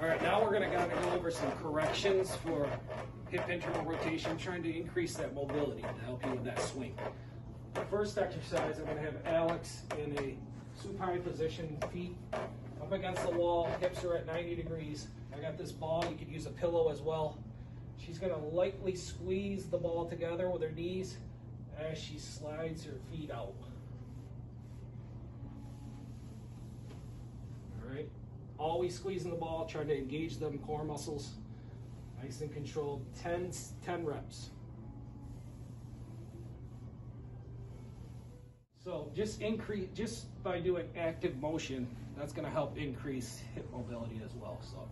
All right, now we're gonna go over some corrections for hip internal rotation, trying to increase that mobility to help you with that swing. The first exercise, I'm gonna have Alex in a supine position, feet up against the wall, hips are at 90 degrees. I got this ball, you could use a pillow as well. She's gonna lightly squeeze the ball together with her knees as she slides her feet out. All right, always squeezing the ball, trying to engage them core muscles. Nice and controlled, 10, 10 reps. So just increase, just by doing active motion, that's gonna help increase hip mobility as well, so.